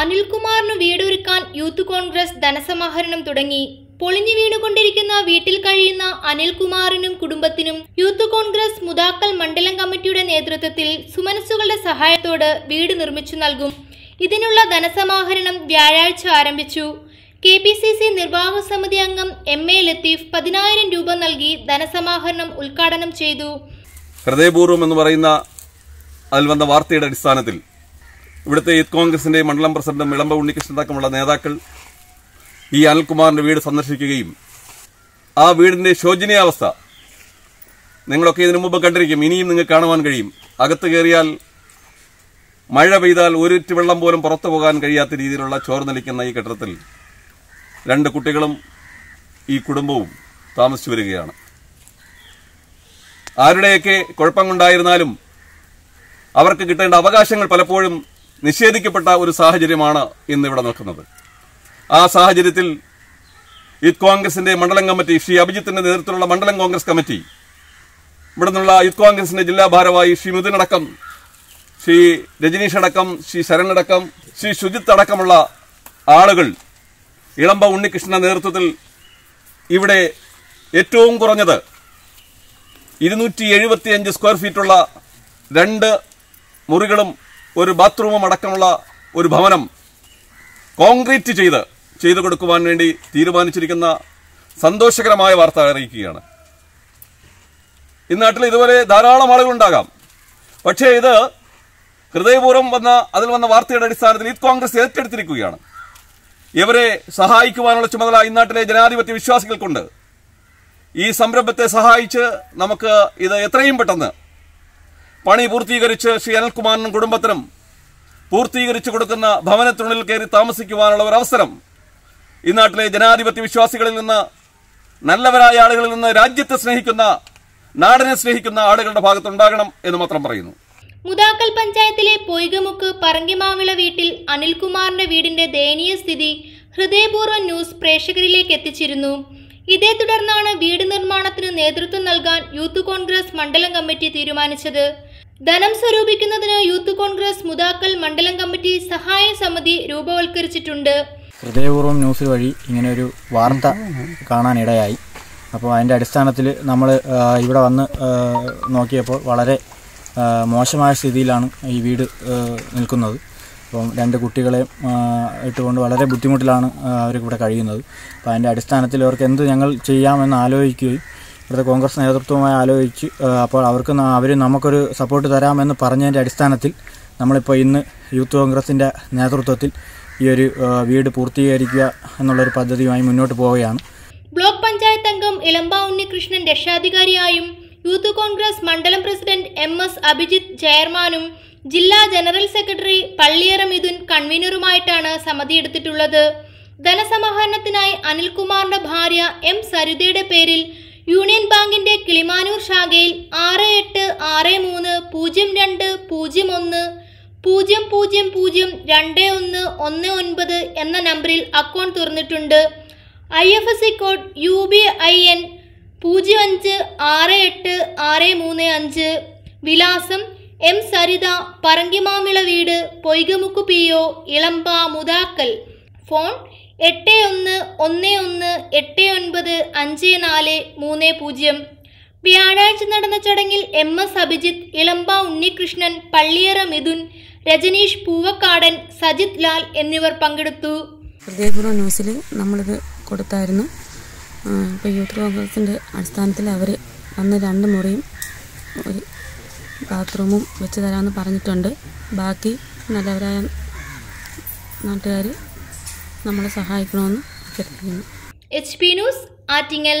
അനിൽകുമാറിന് വീടൊരുക്കാൻ youth Congress ധനസമാഹരണം തുടങ്ങി. പൊളിഞ്ഞു വീണുകൊണ്ടിരിക്കുന്ന വീട്ടിൽ കഴിയുന്ന അനിൽകുമാറിനും കുടുംബത്തിനും യൂത്ത് കോൺഗ്രസ് മുതാക്കൽ മണ്ഡലം കമ്മിറ്റിയുടെ നേതൃത്വത്തിൽ സുമനസ്സുകളുടെ സഹായത്തോട് വീട് നിർമ്മിച്ചു നൽകും. ഇതിനുള്ള ധനസമാഹരണം വ്യാഴാഴ്ച ആരംഭിച്ചു. കെ പി സി സി നിർവാഹക സമിതി അംഗം എം എ ലത്തീഫ് പതിനായിരം രൂപ നൽകി ധനസമാഹരണം ഉദ്ഘാടനം ചെയ്തു. ഹൃദയപൂർവം എന്ന് പറയുന്ന അതിൽ വന്ന വാർത്തയുടെ അടിസ്ഥാനത്തിൽ ഇവിടുത്തെ യൂത്ത് കോൺഗ്രസിന്റെ മണ്ഡലം പ്രസിഡന്റും വിളമ്പ ഉണ്ണികൃഷ്ണൻ അടക്കമുള്ള നേതാക്കൾ ഈ അനിൽകുമാറിന്റെ വീട് സന്ദർശിക്കുകയും ആ വീടിന്റെ ശോചനീയാവസ്ഥ നിങ്ങളൊക്കെ ഇതിനു മുമ്പ് കണ്ടിരിക്കും. ഇനിയും നിങ്ങൾക്ക് കാണുവാൻ കഴിയും. അകത്ത് കയറിയാൽ മഴ പെയ്താൽ ഒരിറ്റ് വെള്ളം പോലും പുറത്തു പോകാൻ കഴിയാത്ത രീതിയിലുള്ള ചോർന്നലിക്കുന്ന ഈ കെട്ടിടത്തിൽ രണ്ട് കുട്ടികളും ഈ കുടുംബവും താമസിച്ചു വരികയാണ്. ആരുടെയൊക്കെ കുഴപ്പം കൊണ്ടായിരുന്നാലും അവർക്ക് കിട്ടേണ്ട അവകാശങ്ങൾ പലപ്പോഴും നിഷേധിക്കപ്പെട്ട ഒരു സാഹചര്യമാണ് ഇന്ന് ഇവിടെ നിൽക്കുന്നത് ആ സാഹചര്യത്തിൽ യൂത്ത് കോൺഗ്രസിന്റെ മണ്ഡലം കമ്മിറ്റി ശ്രീ അഭിജിത്തിന്റെ നേതൃത്വത്തിലുള്ള മണ്ഡലം കോൺഗ്രസ് കമ്മിറ്റി ഇവിടെ നിന്നുള്ള യൂത്ത് കോൺഗ്രസിന്റെ ജില്ലാ ഭാരവാഹി ശ്രീ മുതിനടക്കം ശ്രീ രജനീഷ് അടക്കം ശ്രീ ശരൺ അടക്കം ശ്രീ ശുചിത് അടക്കമുള്ള ആളുകൾ ഇളമ്പ ഉണ്ണികൃഷ്ണന്റെ നേതൃത്വത്തിൽ ഇവിടെ ഏറ്റവും കുറഞ്ഞത് ഇരുന്നൂറ്റി എഴുപത്തിയഞ്ച് സ്ക്വയർ ഫീറ്റുള്ള രണ്ട് മുറികളും ഒരു ബാത്റൂമും അടക്കമുള്ള ഒരു ഭവനം കോൺക്രീറ്റ് ചെയ്ത് ചെയ്തു കൊടുക്കുവാൻ വേണ്ടി തീരുമാനിച്ചിരിക്കുന്ന സന്തോഷകരമായ വാർത്ത അറിയിക്കുകയാണ്. ഈ നാട്ടിൽ ഇതുവരെ ധാരാളം ആളുകളുണ്ടാകാം പക്ഷേ ഇത് ഹൃദയപൂർവം വന്ന അതിൽ വന്ന വാർത്തയുടെ അടിസ്ഥാനത്തിൽ ഈ കോൺഗ്രസ് ഏറ്റെടുത്തിരിക്കുകയാണ്. ഇവരെ സഹായിക്കുവാനുള്ള ചുമതല ഈ നാട്ടിലെ ജനാധിപത്യ വിശ്വാസികൾക്കുണ്ട്. ഈ സംരംഭത്തെ സഹായിച്ച് നമുക്ക് ഇത് എത്രയും പെട്ടെന്ന് പണി പൂർത്തീകരിച്ച് ശ്രീ അനിൽകുമാറിനും കുടുംബത്തിനും പൂർത്തീകരിച്ചു കൊടുക്കുന്ന ഭവനത്തിനുള്ളിൽ കയറി താമസിക്കുവാനുള്ള ഒരു അവസരം ഈ നാട്ടിലെ ജനാധിപത്യ വിശ്വാസികളിൽ നിന്ന് നല്ലവരായ ആളുകളിൽ നിന്ന് രാജ്യത്തെ സ്നേഹിക്കുന്ന നാടിനെ സ്നേഹിക്കുന്ന ആളുകളുടെ ഭാഗത്തുണ്ടാകണം എന്ന് മാത്രം പറയുന്നു. മുതാക്കൽ പഞ്ചായത്തിലെ പൊയ്കമുക്ക് പറങ്കിമാവിള വീട്ടിൽ അനിൽകുമാറിന്റെ വീടിന്റെ ദയനീയ സ്ഥിതി ഹൃദയപൂർവം ന്യൂസ് പ്രേക്ഷകരിലേക്ക് എത്തിച്ചിരുന്നു. ഇതേ തുടർന്നാണ് വീട് നിർമ്മാണത്തിന് നേതൃത്വം നൽകാൻ യൂത്ത് കോൺഗ്രസ് മണ്ഡലം കമ്മിറ്റി തീരുമാനിച്ചത്. ധനം സ്വരൂപിക്കുന്നതിന് യൂത്ത് കോൺഗ്രസ് മുതാക്കൽ മണ്ഡലം കമ്മിറ്റി സഹായ സമിതി രൂപവൽക്കരിച്ചിട്ടുണ്ട്. ഹൃദയപൂർവം ന്യൂസ് വഴി ഇങ്ങനെ ഒരു വാർത്ത കാണാനിടയായി അപ്പോൾ അതിന്റെ അടിസ്ഥാനത്തിൽ നമ്മൾ ഇവിടെ വന്ന് നോക്കിയപ്പോൾ വളരെ മോശമായ സ്ഥിതിയിലാണ് ഈ വീട് നിൽക്കുന്നത്. അപ്പം രണ്ട് കുട്ടികളെ ഇട്ടുകൊണ്ട് വളരെ ബുദ്ധിമുട്ടിലാണ് അവർക്ക് ഇവിടെ കഴിയുന്നത്. അപ്പോൾ അതിന്റെ അടിസ്ഥാനത്തിൽ അവർക്ക് എന്ത് ഞങ്ങൾ ചെയ്യാമെന്ന് ആലോചിക്കുകയും ഇവിടുത്തെ കോൺഗ്രസ് നേതൃത്വവുമായി ആലോചിച്ച് അപ്പോൾ അവർക്ക് അവർ നമുക്കൊരു സപ്പോർട്ട് തരാമെന്ന് പറഞ്ഞതിന്റെ അടിസ്ഥാനത്തിൽ നമ്മളിപ്പോൾ ഇന്ന് യൂത്ത് കോൺഗ്രസിന്റെ നേതൃത്വത്തിൽ ഈ ഒരു വീട് പൂർത്തീകരിക്കുക എന്നുള്ളൊരു പദ്ധതിയുമായി മുന്നോട്ട് പോവുകയാണ്. ബ്ലോക്ക് പഞ്ചായത്ത് അംഗം ഇളമ്പ ഉണ്ണികൃഷ്ണൻ രക്ഷാധികാരിയായും യൂത്ത് കോൺഗ്രസ് മണ്ഡലം പ്രസിഡന്റ് എം എസ് അഭിജിത്ത് ചെയർമാനും ജില്ലാ ജനറൽ സെക്രട്ടറി പള്ളിയറ മിഥുൻ കൺവീനറുമായിട്ടാണ് സമിതി എടുത്തിട്ടുള്ളത്. ധനസമാഹരണത്തിനായി അനിൽകുമാറിന്റെ ഭാര്യ എം സരിതയുടെ പേരിൽ യൂണിയൻ ബാങ്കിന്റെ കിളിമാനൂർ ശാഖയിൽ ആറ് എട്ട് ആറ് മൂന്ന് പൂജ്യം രണ്ട് പൂജ്യം ഒന്ന് പൂജ്യം പൂജ്യം പൂജ്യം രണ്ട് ഒന്ന് ഒന്ന് ഒൻപത് എന്ന നമ്പറിൽ അക്കൗണ്ട് തുറന്നിട്ടുണ്ട്. I F S C code U B I N പൂജ്യം അഞ്ച് ആറ് എട്ട് ആറ് മൂന്ന് അഞ്ച്. വിലാസം എം സരിത പറങ്കിമാമിള വീട് Poykamukku P O Elamba Muthakkal. Phone എട്ട് ഒന്ന് ഒന്ന് ഒന്ന് എട്ട് ഒൻപത് അഞ്ച് നാല് മൂന്ന് പൂജ്യം. വ്യാഴാഴ്ച നടന്ന ചടങ്ങിൽ എം എസ് അഭിജിത്ത് ഇളമ്പ ഉണ്ണികൃഷ്ണൻ പള്ളിയറ മിഥുൻ രജനീഷ് പൂവക്കാടൻ സജിത് ലാൽ എന്നിവർ പങ്കെടുത്തു. ഹൃദയപൂർവ ന്യൂസിൽ നമ്മളിത് കൊടുത്തായിരുന്നു. ഇപ്പോൾ യൂത്ത് കോൺഗ്രസിന്റെ അടിസ്ഥാനത്തിൽ അവർ അന്ന് രണ്ട് മുറിയും ഒരു ബാത്റൂമും വെച്ച് തരാമെന്ന് പറഞ്ഞിട്ടുണ്ട്. ബാക്കി നല്ലവരായ നാട്ടുകാർ നമ്മളെ സഹായിക്കണമെന്ന് അഭ്യർത്ഥിക്കുന്നു. H P news Attingal